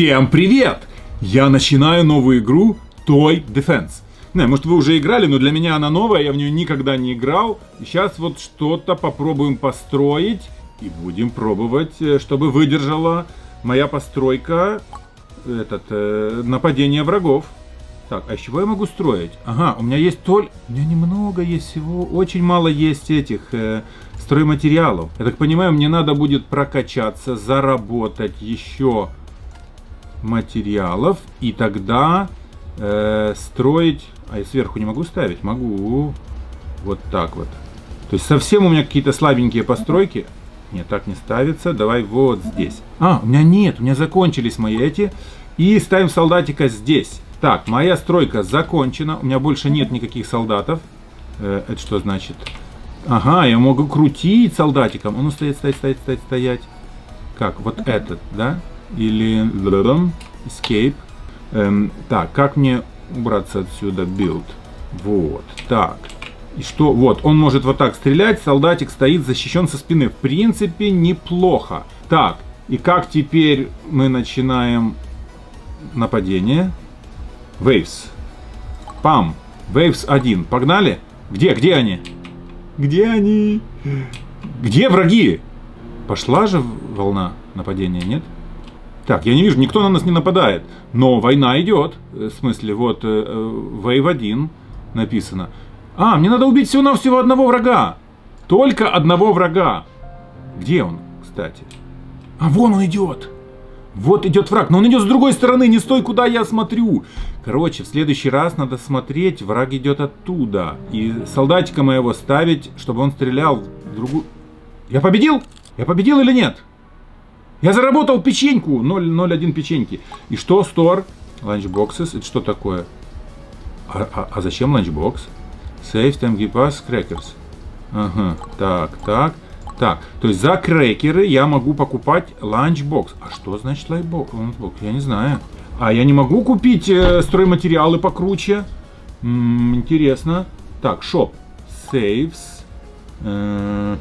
Всем привет! Я начинаю новую игру Toy Defense. Не, может вы уже играли, но для меня она новая, я в нее никогда не играл. И сейчас вот что-то попробуем построить. И будем пробовать, э, чтобы выдержала моя постройка этот, э, нападение врагов. Так, а из чего я могу строить? Ага, у меня есть только... У меня немного есть всего, очень мало есть этих э, стройматериалов. Я так понимаю, мне надо будет прокачаться, заработать еще материалов. И тогда э, строить... А я сверху не могу ставить? Могу. Вот так вот. То есть совсем у меня какие-то слабенькие постройки. Нет, так не ставится. Давай вот здесь. А, у меня нет, у меня закончились мои эти. И ставим солдатика здесь. Так, моя стройка закончена. У меня больше нет никаких солдатов. Э, это что значит? Ага, я могу крутить солдатиком. Он стоит, стоит, стоит, стоит, стоять. Как? Вот этот, да? Или escape. Эм, так, как мне убраться отсюда? Build. Вот, так. И что? Вот, он может вот так стрелять, солдатик стоит защищен со спины. В принципе, неплохо. Так, и как теперь мы начинаем нападение? Waves. Пам. Waves 1. Погнали? Где? Где они? Где они? Где враги? Пошла же волна нападения, нет? Так, я не вижу, никто на нас не нападает. Но война идет. В смысле, вот, э, э, 1 написано. А, мне надо убить всего-навсего одного врага. Только одного врага. Где он, кстати? А, вон он идет. Вот идет враг, но он идет с другой стороны, не стой, куда я смотрю. Короче, в следующий раз надо смотреть, враг идет оттуда. И солдатика моего ставить, чтобы он стрелял в другую... Я победил? Я победил или нет? Я заработал печеньку, 0,01 печеньки. И что, store? Lunchboxes, это что такое? А, а, а зачем ланчбокс? Save time give us crackers. Ага, так, так. Так, то есть за крекеры я могу покупать ланчбокс. А что значит ланчбокс? Я не знаю. А я не могу купить э, стройматериалы покруче? М -м, интересно. Так, shop. Saves. Э.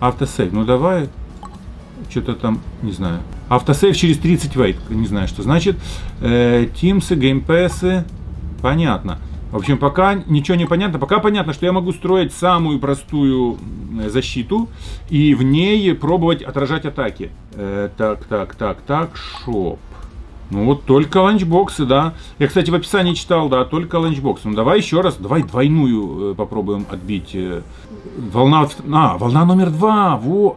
Автосейв. Ну давай. Что-то там, не знаю. Автосейв через 30 вейт. Не знаю, что значит. Э, Teams, геймпэсы. Понятно. В общем, пока ничего не понятно. Пока понятно, что я могу строить самую простую защиту и в ней пробовать отражать атаки. Э, так, так, так, так, шоп. Ну вот только ланчбоксы, да. Я, кстати, в описании читал, да, только ланчбоксы. Ну давай еще раз, давай двойную э, попробуем отбить. Э, волна, а, волна номер два, во.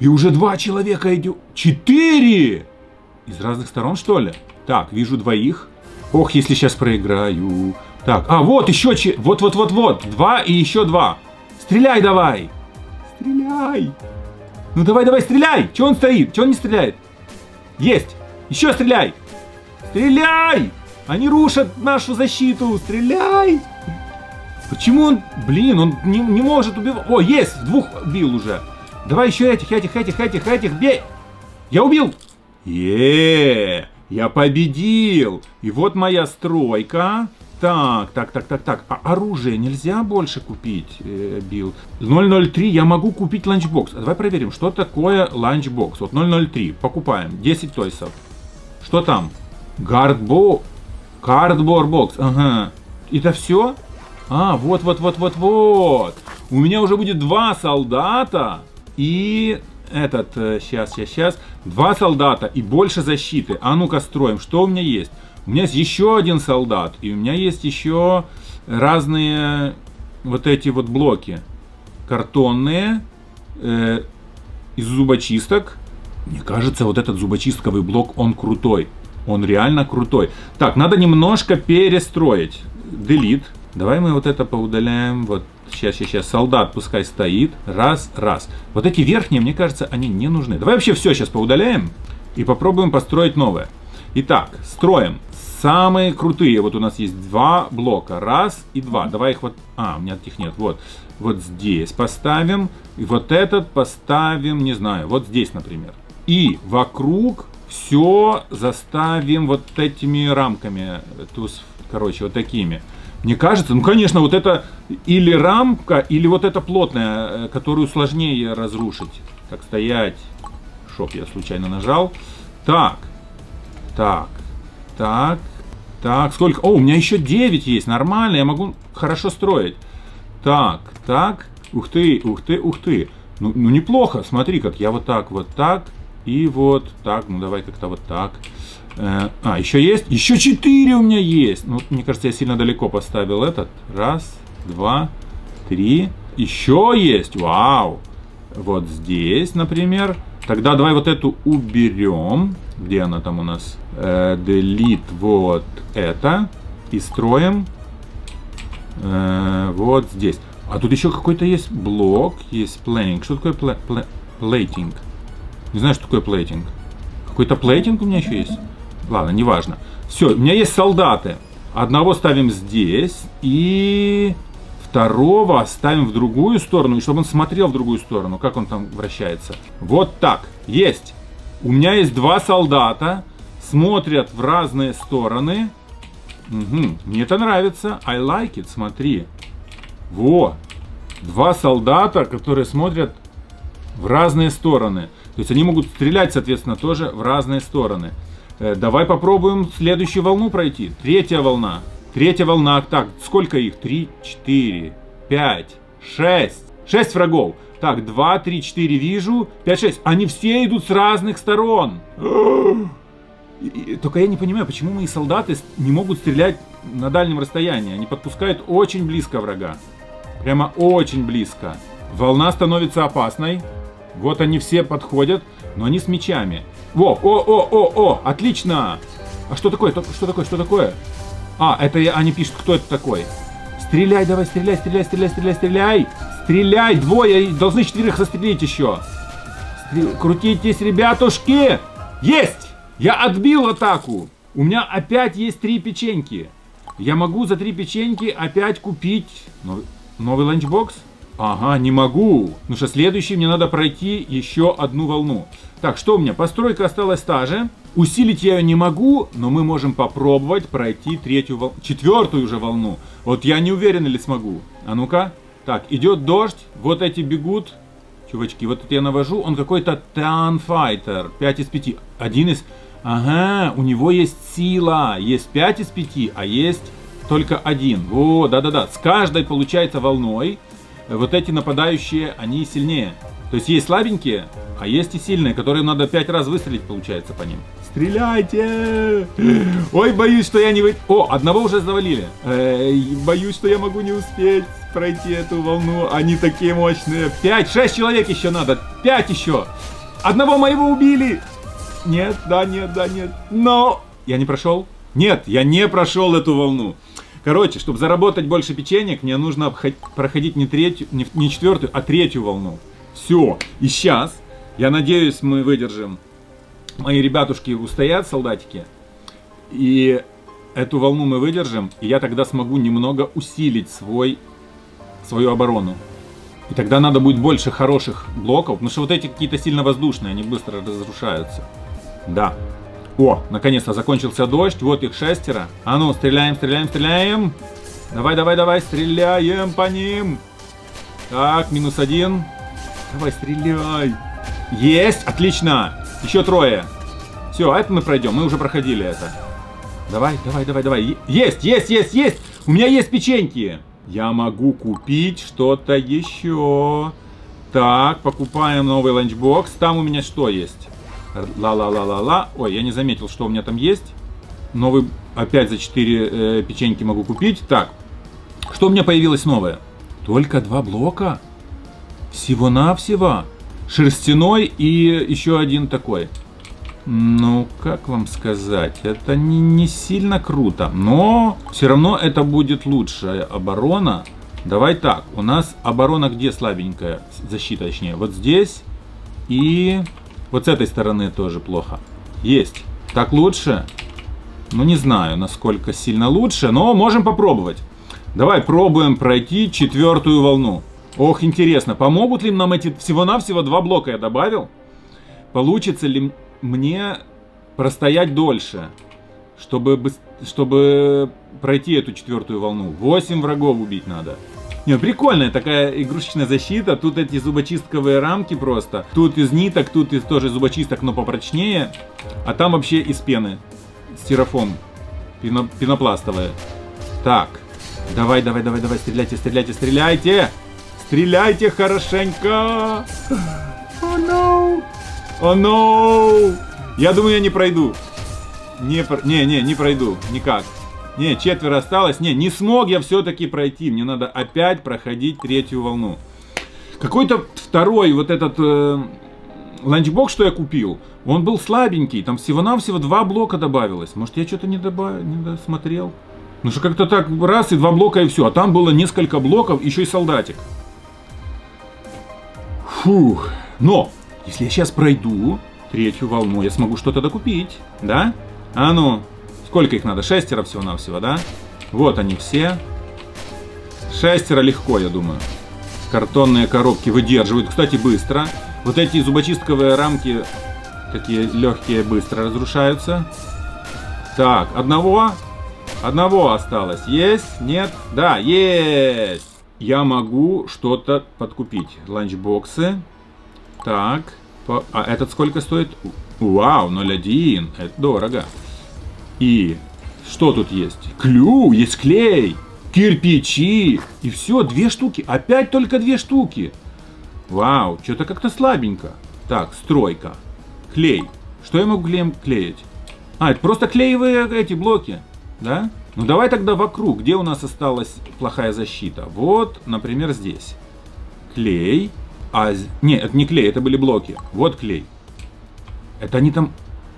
И уже два человека идет. Четыре! Из разных сторон, что ли? Так, вижу двоих. Ох, если сейчас проиграю. Так, а вот еще, че... вот, вот, вот, вот, два и еще два. Стреляй давай. Стреляй. Ну давай, давай, стреляй. Че он стоит? Че он не стреляет? Есть. Еще стреляй. Стреляй. Они рушат нашу защиту. Стреляй. Почему он, блин, он не, не может убивать. О, есть, двух убил уже. Давай еще этих, этих, этих, этих, этих, бей. Я убил. Е, я победил. И вот моя стройка. Так, так, так, так, так. А оружие нельзя больше купить, э, build. 003 я могу купить ланчбокс. А давай проверим, что такое ланчбокс. Вот 003. Покупаем. 10 toys ов. Что там? Гардбо... Кардбор бокс. Ага. Это все? А, вот, вот, вот, вот, вот. У меня уже будет два солдата и этот, сейчас, сейчас, сейчас, два солдата и больше защиты. А ну-ка строим, что у меня есть? У меня есть еще один солдат, и у меня есть еще разные вот эти вот блоки. Картонные, э, из зубочисток. Мне кажется, вот этот зубочистковый блок, он крутой. Он реально крутой. Так, надо немножко перестроить. Delete. Давай мы вот это поудаляем. Вот сейчас, сейчас, сейчас. Солдат пускай стоит. Раз, раз. Вот эти верхние, мне кажется, они не нужны. Давай вообще все сейчас поудаляем и попробуем построить новое. Итак, строим самые крутые. Вот у нас есть два блока. Раз и два. Давай их вот... А, у меня таких нет. Вот. Вот здесь поставим. И вот этот поставим, не знаю, вот здесь, например. И вокруг все заставим вот этими рамками. Туз, короче, вот такими. Мне кажется, ну, конечно, вот это или рамка, или вот эта плотная, э, которую сложнее разрушить. Как стоять. Шоп я случайно нажал. Так, Так, так, так, сколько? О, у меня еще 9 есть, нормально, я могу хорошо строить. Так, так, ух ты, ух ты, ух ты. Ну, ну неплохо, смотри, как я вот так, вот так, и вот так, ну давай как-то вот так. Э, а, еще есть? Еще 4 у меня есть. Ну, мне кажется, я сильно далеко поставил этот. Раз, два, три. Еще есть, вау. Вот здесь, например. Тогда давай вот эту уберем. Где она там у нас? Э, delete вот это. И строим э, вот здесь. А тут еще какой-то есть блок, есть плейнинг. Что такое пле пле плейтинг? Не знаю, что такое плейтинг. Какой-то плейтинг у меня еще есть? Ладно, неважно. Все, у меня есть солдаты. Одного ставим здесь и второго ставим в другую сторону, и чтобы он смотрел в другую сторону, как он там вращается. Вот так. Есть. У меня есть два солдата, смотрят в разные стороны. Угу. Мне это нравится. I like it. Смотри. Во. Два солдата, которые смотрят в разные стороны. То есть они могут стрелять, соответственно, тоже в разные стороны. Э, давай попробуем следующую волну пройти. Третья волна. Третья волна. Так, сколько их? Три, четыре, пять, шесть. Шесть врагов. Так, два, три, четыре вижу. Пять, шесть. Они все идут с разных сторон. Только я не понимаю, почему мои солдаты не могут стрелять на дальнем расстоянии. Они подпускают очень близко врага. Прямо очень близко. Волна становится опасной. Вот они все подходят, но они с мечами. Во, о, о, о, о, отлично! А что такое? Что такое? Что такое? А, это они пишут, кто это такой. Стреляй, давай, стреляй, стреляй, стреляй, стреляй, стреляй! Стреляй, двое, должны четверых застрелить еще. Стрел... Крутитесь, ребятушки! Есть! Я отбил атаку! У меня опять есть три печеньки. Я могу за три печеньки опять купить новый, ланчбокс? Ага, не могу. Ну что следующий мне надо пройти еще одну волну. Так, что у меня? Постройка осталась та же. Усилить я ее не могу, но мы можем попробовать пройти третью волну, четвертую уже волну. Вот я не уверен, или смогу. А ну-ка. Так, идет дождь, вот эти бегут. Чувачки, вот это я навожу, он какой-то Танфайтер, 5 из 5. Один из... Ага, у него есть сила, есть 5 из 5, а есть только один. О, да-да-да, с каждой получается волной вот эти нападающие, они сильнее. То есть есть слабенькие, а есть и сильные, которые надо пять раз выстрелить, получается, по ним. Стреляйте! Ой, боюсь, что я не вы... О, одного уже завалили. Эй, боюсь, что я могу не успеть пройти эту волну. Они такие мощные. Пять, шесть человек еще надо. Пять еще. Одного моего убили. Нет, да, нет, да, нет. Но... Я не прошел? Нет, я не прошел эту волну. Короче, чтобы заработать больше печенек, мне нужно проходить не, третью, не, не четвертую, а третью волну. Все. И сейчас, я надеюсь, мы выдержим. Мои ребятушки устоят, солдатики. И эту волну мы выдержим. И я тогда смогу немного усилить свой, свою оборону. И тогда надо будет больше хороших блоков. Потому что вот эти какие-то сильно воздушные, они быстро разрушаются. Да. О, наконец-то закончился дождь. Вот их шестеро. А ну, стреляем, стреляем, стреляем. Давай, давай, давай, стреляем по ним. Так, минус один. Давай, стреляй. Есть, отлично. Еще трое. Все, это мы пройдем. Мы уже проходили это. Давай, давай, давай, давай. Есть, есть, есть, есть. У меня есть печеньки. Я могу купить что-то еще. Так, покупаем новый ланчбокс. Там у меня что есть? Ла-ла-ла-ла-ла. Ой, я не заметил, что у меня там есть. Новый опять за 4 э, печеньки могу купить. Так, что у меня появилось новое? Только два блока? Всего-навсего? Шерстяной и еще один такой. Ну, как вам сказать, это не, не сильно круто, но все равно это будет лучшая оборона. Давай так, у нас оборона где слабенькая, защита точнее, вот здесь и вот с этой стороны тоже плохо. Есть. Так лучше? Ну, не знаю, насколько сильно лучше, но можем попробовать. Давай пробуем пройти четвертую волну. Ох, интересно, помогут ли нам эти всего-навсего два блока я добавил? Получится ли мне простоять дольше, чтобы, чтобы пройти эту четвертую волну? Восемь врагов убить надо. Не, прикольная такая игрушечная защита. Тут эти зубочистковые рамки просто. Тут из ниток, тут из тоже зубочисток, но попрочнее. А там вообще из пены. стирофом пино, пенопластовое. Так, давай, давай, давай, давай, стреляйте, стреляйте, стреляйте! Стреляйте хорошенько! О, oh! О, oh! Я думаю, я не пройду. Не, не, не, не пройду. Никак. Не, четверо осталось. Не, не смог я все-таки пройти. Мне надо опять проходить третью волну. Какой-то второй вот этот э, ланчбокс, что я купил, он был слабенький. Там всего-навсего два блока добавилось. Может, я что-то не, добав... не досмотрел? Ну что как-то так раз и два блока и все. А там было несколько блоков, еще и солдатик. Фух. Но, если я сейчас пройду третью волну, я смогу что-то докупить. Да? А ну, сколько их надо? Шестеро всего-навсего, да? Вот они все. Шестеро легко, я думаю. Картонные коробки выдерживают, кстати, быстро. Вот эти зубочистковые рамки, такие легкие, быстро разрушаются. Так, одного. Одного осталось. Есть? Нет? Да, есть! Я могу что-то подкупить. Ланчбоксы. Так. По... А этот сколько стоит? Вау, 0,1. Это дорого. И что тут есть? Клю, есть клей кирпичи. И все, две штуки. Опять только две штуки. Вау, что-то как-то слабенько. Так, стройка. Клей. Что я могу клеем клеить? А, это просто клеевые эти блоки. Да? Ну давай тогда вокруг. Где у нас осталась плохая защита? Вот, например, здесь. Клей. А, не, это не клей, это были блоки. Вот клей. Это они там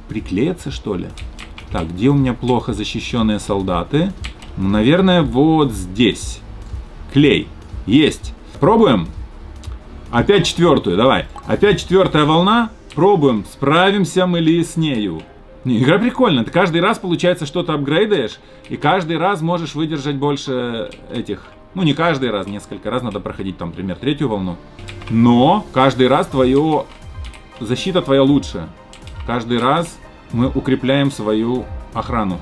приклеятся, что ли? Так, где у меня плохо защищенные солдаты? Ну, наверное, вот здесь. Клей. Есть. Пробуем. Опять четвертую, давай. Опять четвертая волна. Пробуем, справимся мы ли с нею. Не, игра прикольная. Ты каждый раз, получается, что-то апгрейдаешь, и каждый раз можешь выдержать больше этих. Ну, не каждый раз, несколько раз надо проходить, там, например, третью волну. Но каждый раз твое... Защита твоя лучше. Каждый раз мы укрепляем свою охрану.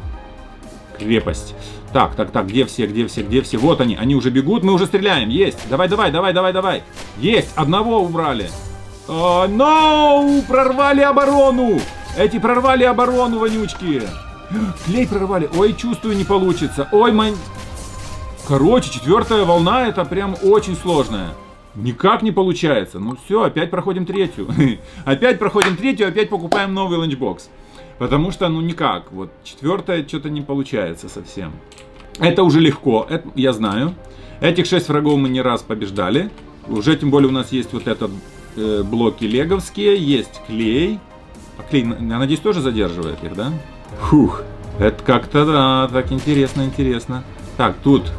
Крепость. Так, так, так, где все, где все, где все? Вот они, они уже бегут, мы уже стреляем, есть. Давай, давай, давай, давай, давай. Есть, одного убрали. О, uh, no! Прорвали оборону! Эти прорвали оборону, вонючки. Клей прорвали. Ой, чувствую, не получится. Ой, мань... Короче, четвертая волна, это прям очень сложная. Никак не получается. Ну все, опять проходим третью. опять проходим третью, опять покупаем новый ланчбокс. Потому что, ну никак, вот четвертое что-то не получается совсем. Это уже легко, это я знаю. Этих шесть врагов мы не раз побеждали. Уже тем более у нас есть вот этот э, блоки леговские, есть клей. А клей, я надеюсь, тоже задерживает их, да? Фух, это как-то, да, так интересно, интересно. Так, тут...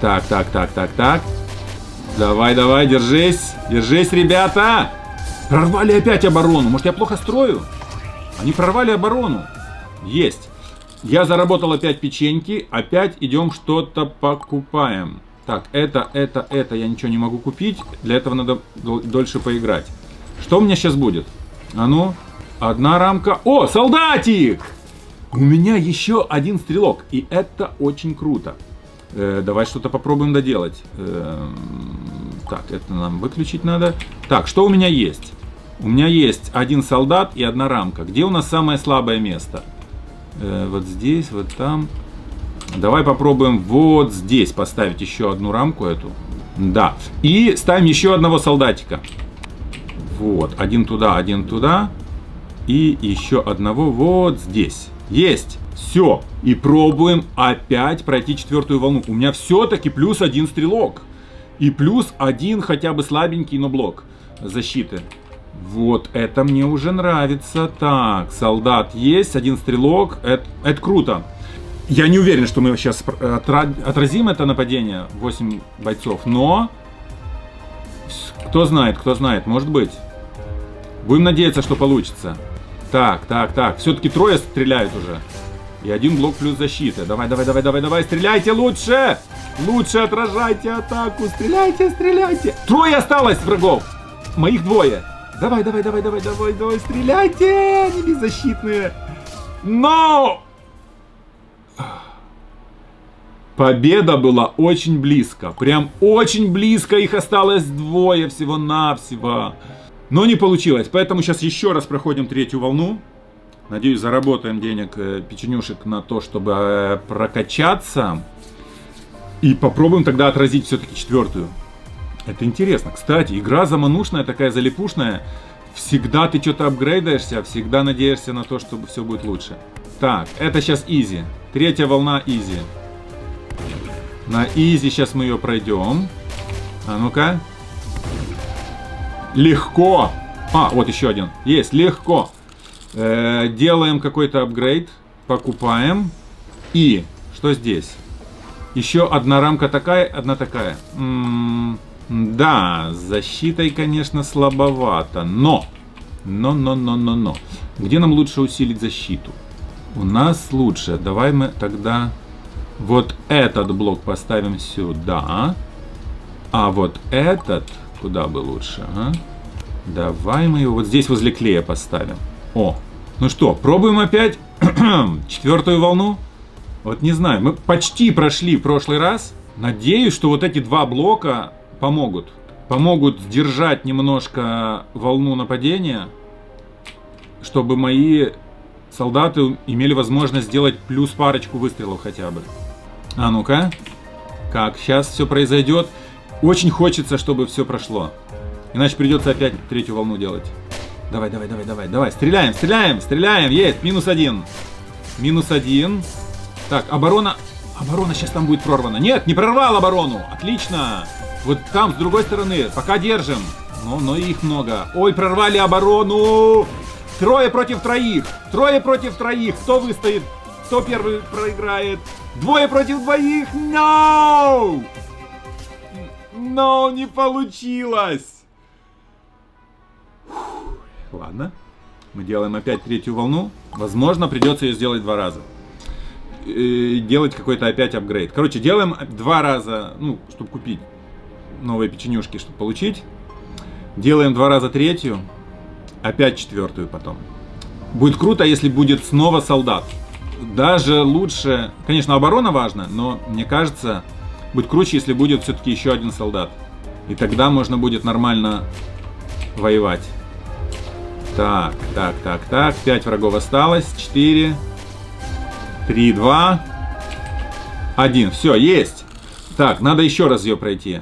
Так, так, так, так, так. Давай, давай, держись, держись, ребята! Прорвали опять оборону. Может, я плохо строю? Они прорвали оборону. Есть. Я заработал опять печеньки. Опять идем что-то покупаем. Так, это, это, это я ничего не могу купить. Для этого надо дольше поиграть. Что у меня сейчас будет? А ну, одна рамка. О, солдатик! У меня еще один стрелок. И это очень круто. Э, давай что-то попробуем доделать. Э, так, это нам выключить надо. Так, что у меня есть? У меня есть один солдат и одна рамка. Где у нас самое слабое место? Э, вот здесь, вот там. Давай попробуем вот здесь поставить еще одну рамку эту. Да. И ставим еще одного солдатика. Вот. Один туда, один туда. И еще одного вот здесь. Есть. Все. И пробуем опять пройти четвертую волну. У меня все-таки плюс один стрелок. И плюс один хотя бы слабенький, но блок защиты. Вот это мне уже нравится. Так, солдат есть, один стрелок. Это, это круто. Я не уверен, что мы сейчас отразим это нападение. 8 бойцов. Но... Кто знает, кто знает. Может быть. Будем надеяться, что получится. Так, так, так. Все-таки трое стреляют уже. И один блок плюс защита. Давай, давай, давай, давай, давай. Стреляйте лучше! Лучше отражайте атаку. Стреляйте, стреляйте. Трое осталось врагов. Моих двое. Давай, давай, давай, давай, давай, давай, стреляйте! Они беззащитные. Но! Победа была очень близко. Прям очень близко. Их осталось двое всего-навсего. Но не получилось. Поэтому сейчас еще раз проходим третью волну. Надеюсь, заработаем денег э, печенюшек на то, чтобы э, прокачаться. И попробуем тогда отразить все-таки четвертую. Это интересно. Кстати, игра заманушная, такая залипушная. Всегда ты что-то апгрейдаешься, всегда надеешься на то, что все будет лучше. Так, это сейчас easy. Третья волна easy. На easy сейчас мы ее пройдем. А ну-ка. Легко. А, вот еще один. Есть, легко. Э, делаем какой-то апгрейд. Покупаем. И что здесь? Еще одна рамка такая, одна такая. М -м да, с защитой, конечно, слабовато. Но, но, но, но, но, но. Где нам лучше усилить защиту? У нас лучше. Давай мы тогда вот этот блок поставим сюда. А вот этот, куда бы лучше, а? Давай мы его вот здесь возле клея поставим. О, ну что, пробуем опять четвертую волну? Вот не знаю, мы почти прошли в прошлый раз. Надеюсь, что вот эти два блока помогут. Помогут сдержать немножко волну нападения, чтобы мои солдаты имели возможность сделать плюс парочку выстрелов хотя бы. А ну-ка. Как сейчас все произойдет? Очень хочется, чтобы все прошло. Иначе придется опять третью волну делать. Давай, давай, давай, давай, давай. Стреляем, стреляем, стреляем. Есть, минус один. Минус один. Так, оборона... Оборона сейчас там будет прорвана. Нет, не прорвал оборону. Отлично. Вот там, с другой стороны. Пока держим. Но, но их много. Ой, прорвали оборону. Трое против троих. Трое против троих. Кто выстоит? Кто первый проиграет? Двое против двоих. No! No, не получилось. Фух, ладно. Мы делаем опять третью волну. Возможно, придется ее сделать два раза. И делать какой-то опять апгрейд. Короче, делаем два раза, ну, чтобы купить новые печенюшки, чтобы получить. Делаем два раза третью, опять четвертую потом. Будет круто, если будет снова солдат. Даже лучше, конечно, оборона важна, но мне кажется, будет круче, если будет все-таки еще один солдат. И тогда можно будет нормально воевать. Так, так, так, так. Пять врагов осталось. Четыре. Три, два. Один. Все, есть. Так, надо еще раз ее пройти.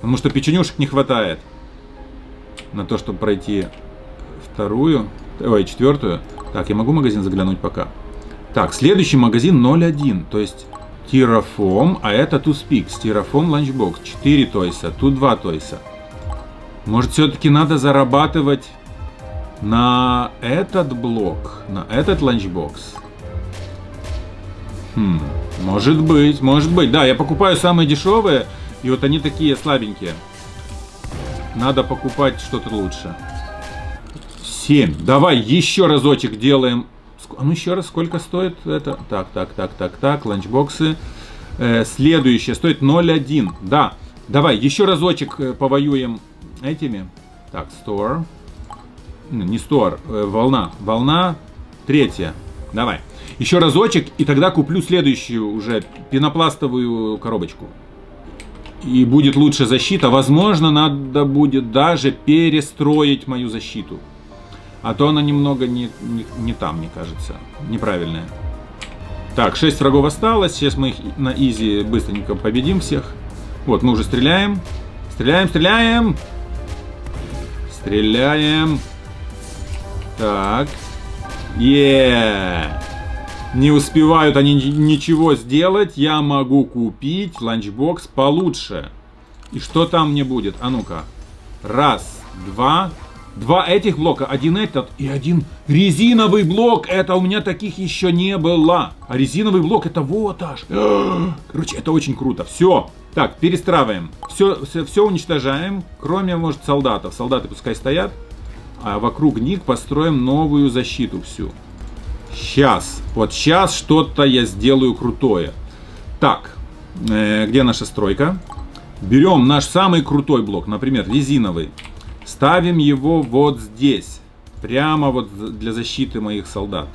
Потому что печенюшек не хватает. На то, чтобы пройти вторую. Ой, четвертую. Так, я могу в магазин заглянуть пока. Так, следующий магазин 0.1. То есть Тирафом, а это Туспикс. Тирафом ланчбокс. 4 тойса. Тут 2 тойса. Может, все-таки надо зарабатывать на этот блок, на этот ланчбокс? Хм, может быть, может быть. Да, я покупаю самые дешевые, и вот они такие слабенькие. Надо покупать что-то лучше. 7. Давай еще разочек делаем. А ну еще раз, сколько стоит это? Так, так, так, так, так, ланчбоксы. Э, следующее стоит 0.1. Да, давай еще разочек э, повоюем этими. Так, store. Не store, э, волна. Волна третья. Давай. Еще разочек, и тогда куплю следующую уже пенопластовую коробочку. И будет лучше защита. Возможно, надо будет даже перестроить мою защиту. А то она немного не, не, не там, мне кажется. Неправильная. Так, 6 врагов осталось. Сейчас мы их на изи быстренько победим всех. Вот, мы уже стреляем. Стреляем, стреляем. Стреляем. Так. Еее. Не успевают они ничего сделать. Я могу купить ланчбокс получше. И что там мне будет? А ну-ка. Раз, два, Два этих блока, один этот и один резиновый блок. Это у меня таких еще не было. А резиновый блок это вот аж. Короче, это очень круто. Все. Так, перестраиваем. Все, все, все уничтожаем, кроме, может, солдатов. Солдаты пускай стоят. А вокруг них построим новую защиту всю. Сейчас. Вот сейчас что-то я сделаю крутое. Так, э, где наша стройка? Берем наш самый крутой блок, например, резиновый. Ставим его вот здесь. Прямо вот для защиты моих солдат.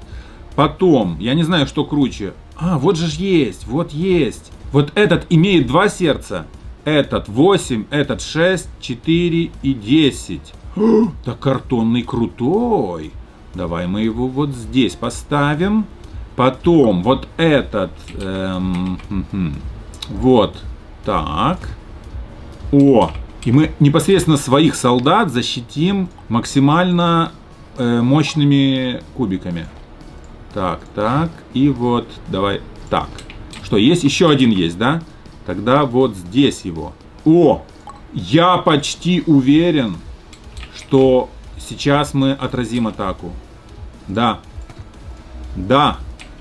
Потом, я не знаю, что круче. А, вот же есть, вот есть. Вот этот имеет два сердца. Этот 8, этот 6, 4 и 10. Да картонный крутой. Давай мы его вот здесь поставим. Потом вот этот... Эм, вот так. О! И мы непосредственно своих солдат защитим максимально э, мощными кубиками. Так, так. И вот, давай, так. Что, есть? Еще один есть, да? Тогда вот здесь его. О! Я почти уверен, что сейчас мы отразим атаку. Да. Да.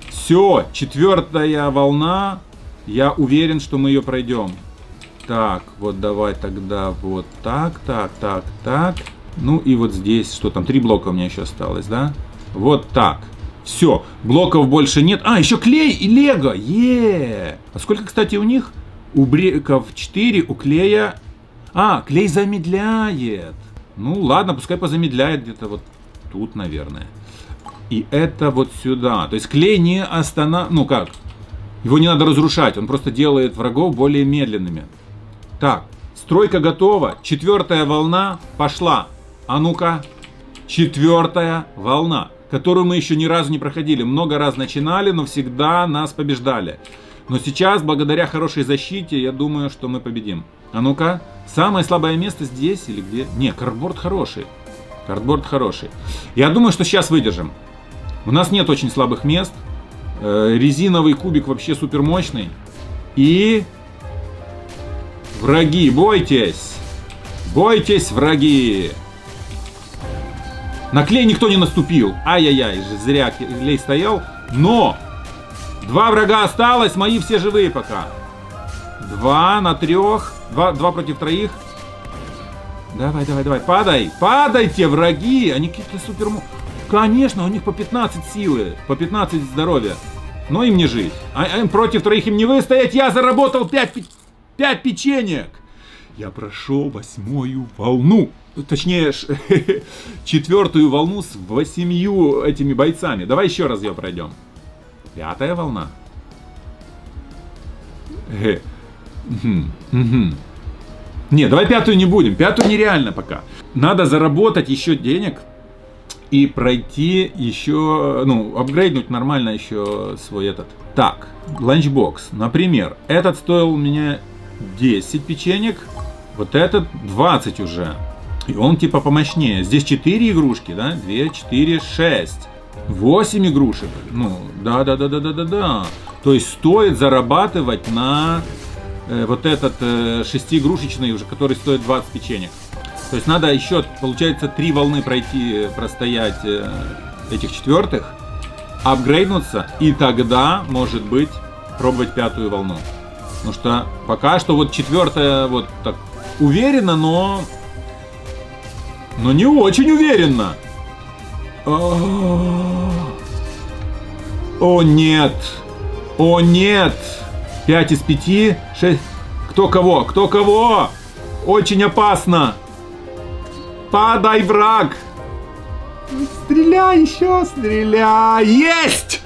Все, четвертая волна. Я уверен, что мы ее пройдем. Так, вот давай тогда вот так, так, так, так. Ну и вот здесь, что там, три блока у меня еще осталось, да? Вот так. Все, блоков больше нет. А, еще клей и лего. Е. А сколько, кстати, у них? У бреков 4, у клея... А, клей замедляет. Ну ладно, пускай позамедляет где-то вот тут, наверное. И это вот сюда. То есть клей не останов... Ну как? Его не надо разрушать, он просто делает врагов более медленными. Так, стройка готова. Четвертая волна пошла. А ну-ка. Четвертая волна которую мы еще ни разу не проходили. Много раз начинали, но всегда нас побеждали. Но сейчас, благодаря хорошей защите, я думаю, что мы победим. А ну-ка, самое слабое место здесь или где? Не, картборд хороший. Картборд хороший. Я думаю, что сейчас выдержим. У нас нет очень слабых мест. Э, резиновый кубик вообще супер мощный. И... Враги, бойтесь! Бойтесь, враги! На клей никто не наступил. Ай-яй-яй, зря клей стоял. Но! Два врага осталось, мои все живые пока. Два на трех. Два, два против троих. Давай, давай, давай. Падай. Падайте, враги. Они какие-то супер... Конечно, у них по 15 силы. По 15 здоровья. Но им не жить. А, а против троих им не выстоять. Я заработал 5, 5 печенек. Я прошел восьмую волну точнее, четвертую волну с восемью этими бойцами. Давай еще раз ее пройдем. Пятая волна. Не, давай пятую не будем. Пятую нереально пока. Надо заработать еще денег и пройти еще, ну, апгрейднуть нормально еще свой этот. Так, ланчбокс. Например, этот стоил у меня 10 печенек, вот этот 20 уже. И он типа помощнее. Здесь 4 игрушки, да? 2, 4, 6. 8 игрушек. Ну, да-да-да-да-да-да-да. То есть стоит зарабатывать на э, вот этот э, шестиигрушечный уже, который стоит 20 печенек. То есть надо еще, получается, три волны пройти, простоять э, этих четвертых, апгрейднуться, и тогда, может быть, пробовать пятую волну. Потому что пока что вот четвертая вот так уверенно, но но не очень уверенно. О, нет. О, нет. 5 из 5. 6. Кто кого? Кто кого? Очень опасно. Падай, враг. Стреляй еще, стреляй. Есть!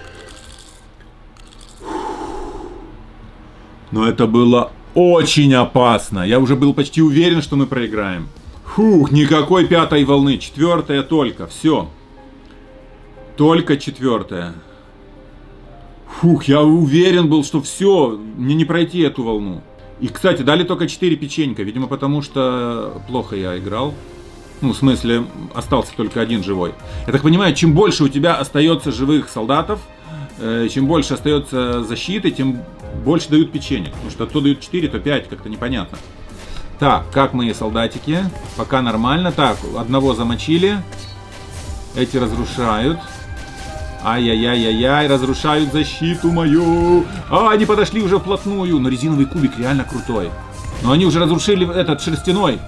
Но это было очень опасно. Я уже был почти уверен, что мы проиграем. Фух, никакой пятой волны. Четвертая только. Все. Только четвертая. Фух, я уверен был, что все, мне не пройти эту волну. И, кстати, дали только 4 печенька, видимо, потому что плохо я играл. Ну, в смысле, остался только один живой. Я так понимаю, чем больше у тебя остается живых солдатов, э, чем больше остается защиты, тем больше дают печенье. Потому что то дают 4, то 5, как-то непонятно. Так, как мои солдатики? Пока нормально. Так, одного замочили. Эти разрушают. Ай-яй-яй-яй-яй, разрушают защиту мою. А, они подошли уже вплотную. Но резиновый кубик реально крутой. Но они уже разрушили этот шерстяной.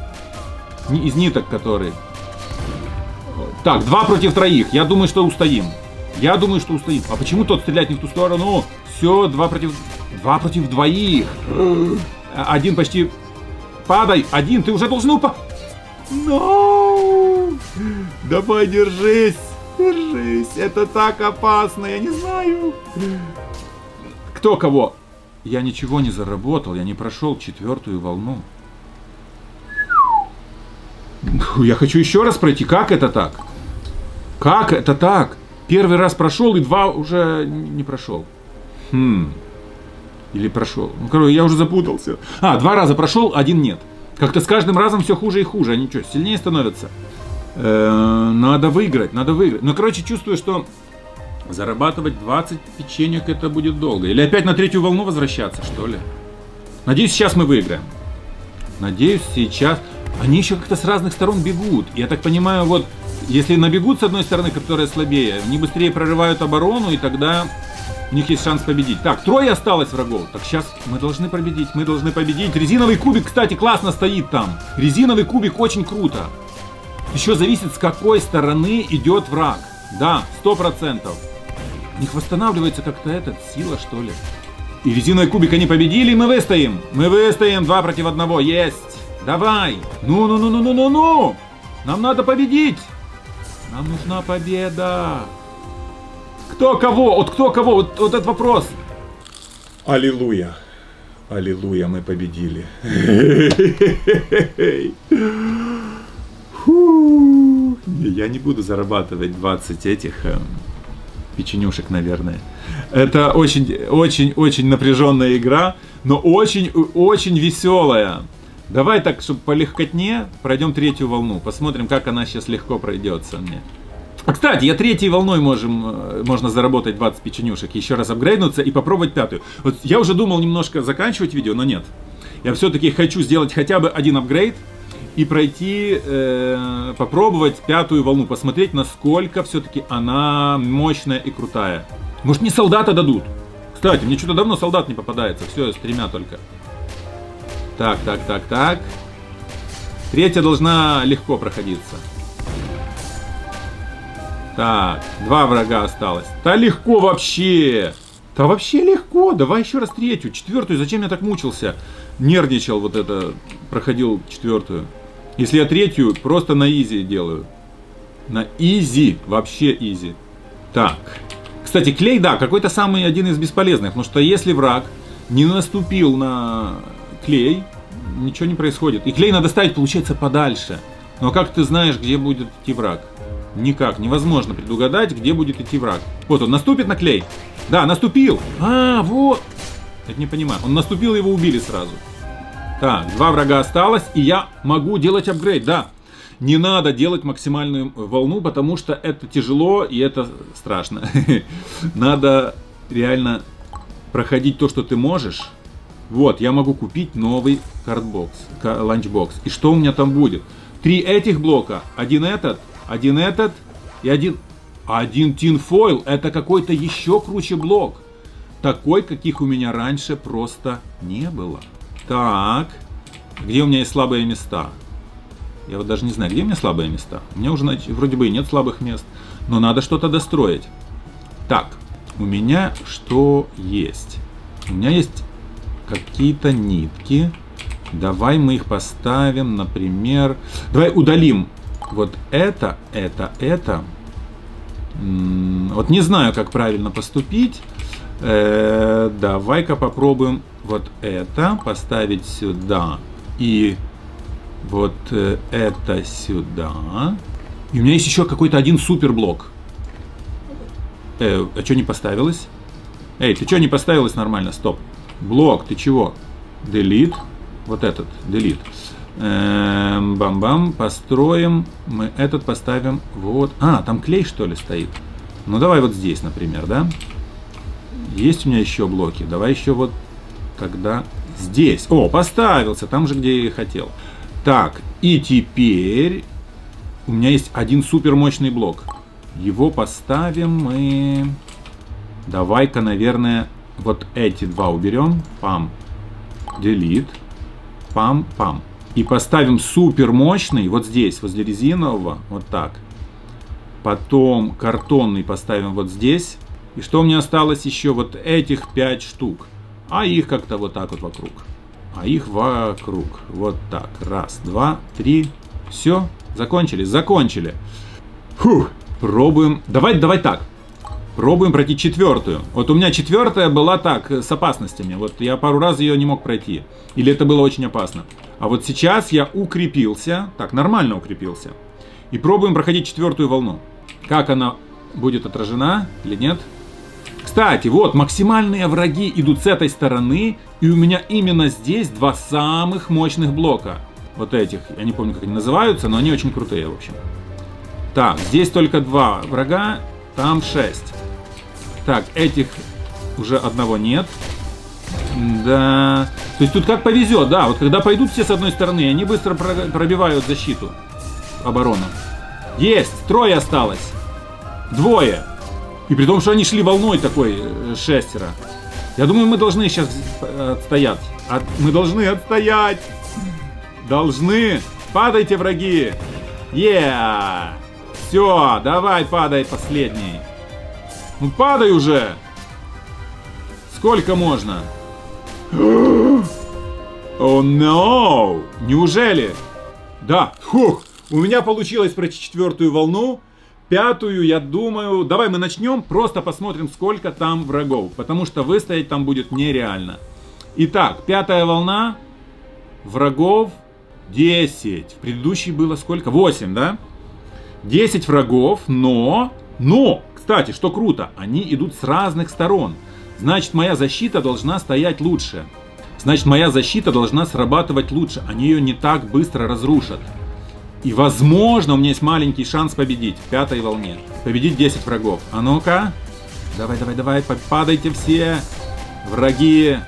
Из ниток который. Так, два против троих. Я думаю, что устоим. Я думаю, что устоим. А почему тот стрелять не в ту сторону? Все, два против... Два против двоих. Один почти Падай! Один, ты уже должен упасть! No! Давай, держись! Держись! Это так опасно, я не знаю! Кто кого? Я ничего не заработал, я не прошел четвертую волну. Я хочу еще раз пройти. Как это так? Как это так? Первый раз прошел и два уже не прошел. Хм. Или прошел. Ну, короче, я уже запутался. А, два раза прошел, один нет. Как-то с каждым разом все хуже и хуже. Они что, сильнее становятся? Э, надо выиграть, надо выиграть. Ну, короче, чувствую, что зарабатывать 20 печенек это будет долго. Или опять на третью волну возвращаться, что ли? Надеюсь, сейчас мы выиграем. Надеюсь, сейчас... Они еще как-то с разных сторон бегут. Я так понимаю, вот если набегут с одной стороны, которая слабее, они быстрее прорывают оборону, и тогда у них есть шанс победить. Так, трое осталось врагов. Так сейчас мы должны победить, мы должны победить. Резиновый кубик, кстати, классно стоит там. Резиновый кубик очень круто. Еще зависит, с какой стороны идет враг. Да, сто процентов. У них восстанавливается как-то этот, сила что ли. И резиновый кубик они победили, и мы выстоим. Мы выстоим, два против одного, есть. Давай. Ну-ну-ну-ну-ну-ну-ну. Нам надо победить. Нам нужна победа. Кто кого? Вот кто кого? Вот, вот этот вопрос. Аллилуйя. Аллилуйя, мы победили. Я не буду зарабатывать 20 этих э, печенюшек, наверное. Это очень, очень, очень напряженная игра, но очень, очень веселая. Давай так, чтобы по легкотне пройдем третью волну. Посмотрим, как она сейчас легко пройдется мне. А, кстати, я третьей волной можем, э, можно заработать 20 печенюшек, еще раз апгрейднуться и попробовать пятую. Вот я уже думал немножко заканчивать видео, но нет. Я все-таки хочу сделать хотя бы один апгрейд и пройти, э, попробовать пятую волну, посмотреть, насколько все-таки она мощная и крутая. Может, мне солдата дадут? Кстати, мне что-то давно солдат не попадается, все, с тремя только. Так, так, так, так. Третья должна легко проходиться. Так, два врага осталось. Да легко вообще. Да вообще легко. Давай еще раз третью, четвертую. Зачем я так мучился? Нервничал вот это. Проходил четвертую. Если я третью, просто на easy делаю. На easy. Вообще easy. Так. Кстати, клей, да, какой-то самый один из бесполезных. Потому что если враг не наступил на клей, ничего не происходит. И клей надо ставить, получается, подальше. Но как ты знаешь, где будет идти враг? Никак, невозможно предугадать, где будет идти враг. Вот он наступит на клей. Да, наступил. А, вот. Я не понимаю. Он наступил, его убили сразу. Так, два врага осталось, и я могу делать апгрейд, да. Не надо делать максимальную волну, потому что это тяжело и это страшно. Надо реально проходить то, что ты можешь. Вот, я могу купить новый картбокс, ланчбокс. И что у меня там будет? Три этих блока, один этот, один этот и один... Один тинфойл, это какой-то еще круче блок. Такой, каких у меня раньше просто не было. Так, где у меня есть слабые места? Я вот даже не знаю, где у меня слабые места. У меня уже вроде бы и нет слабых мест, но надо что-то достроить. Так, у меня что есть? У меня есть какие-то нитки. Давай мы их поставим, например... Давай удалим вот это, это, это. Вот не знаю, как правильно поступить. Э, Давай-ка попробуем вот это поставить сюда. И вот э, это сюда. И у меня есть еще какой-то один супер блок. Э, а что не поставилось? Эй, ты что не поставилось нормально? Стоп. Блок, ты чего? Delete. Вот этот, delete. Эм, бам-бам, построим. Мы этот поставим вот. А, там клей что ли стоит? Ну давай вот здесь, например, да? Есть у меня еще блоки. Давай еще вот тогда здесь. О, поставился, там же, где я и хотел. Так, и теперь у меня есть один супер мощный блок. Его поставим мы... Давай-ка, наверное, вот эти два уберем. Пам. Delete. Пам-пам и поставим супер мощный вот здесь, возле резинового, вот так. Потом картонный поставим вот здесь. И что меня осталось еще? Вот этих 5 штук. А их как-то вот так вот вокруг. А их вокруг. Вот так. Раз, два, три. Все. Закончили? Закончили. Фух. Пробуем. Давай, давай так. Пробуем пройти четвертую. Вот у меня четвертая была так, с опасностями. Вот я пару раз ее не мог пройти. Или это было очень опасно. А вот сейчас я укрепился, так, нормально укрепился. И пробуем проходить четвертую волну. как она будет отражена или нет. Кстати, вот максимальные враги идут с этой стороны, и у меня именно здесь два самых мощных блока. Вот этих, я не помню, как они называются, но они очень крутые, в общем. Так, здесь только два врага, там шесть. Так, этих уже одного нет. Да. То есть тут как повезет, да. Вот когда пойдут все с одной стороны, они быстро пробивают защиту. Оборону. Есть! Трое осталось. Двое. И при том, что они шли волной такой, э, шестеро. Я думаю, мы должны сейчас отстоять. От... Мы должны отстоять. Должны. Падайте, враги. Yeah. Все, давай падай последний. Ну падай уже. Сколько можно? О, oh, no! Неужели? Да. Фух. У меня получилось пройти четвертую волну. Пятую, я думаю, давай мы начнем, просто посмотрим, сколько там врагов, потому что выстоять там будет нереально. Итак, пятая волна, врагов 10. В предыдущей было сколько? 8, да? 10 врагов, но, но, кстати, что круто, они идут с разных сторон. Значит, моя защита должна стоять лучше. Значит, моя защита должна срабатывать лучше. Они ее не так быстро разрушат. И возможно у меня есть маленький шанс победить в пятой волне. Победить 10 врагов. А ну-ка. Давай, давай, давай, падайте все. Враги.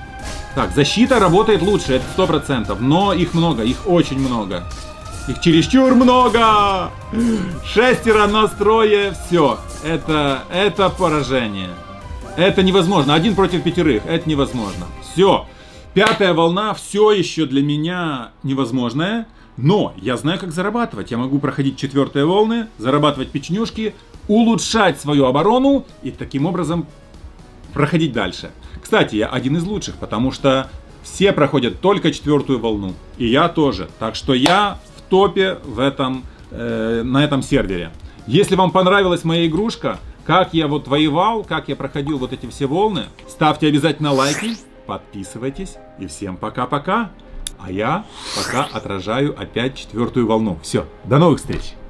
Так, защита работает лучше, это сто процентов. Но их много, их очень много. Их чересчур много! Шестеро настроя, все. Это, это поражение. Это невозможно. Один против пятерых, это невозможно. Все. Пятая волна все еще для меня невозможная. Но я знаю, как зарабатывать. Я могу проходить четвертые волны, зарабатывать печнюшки, улучшать свою оборону и таким образом проходить дальше. Кстати, я один из лучших, потому что все проходят только четвертую волну. И я тоже. Так что я топе в этом, э, на этом сервере. Если вам понравилась моя игрушка, как я вот воевал, как я проходил вот эти все волны, ставьте обязательно лайки, подписывайтесь и всем пока-пока. А я пока отражаю опять четвертую волну. Все, до новых встреч!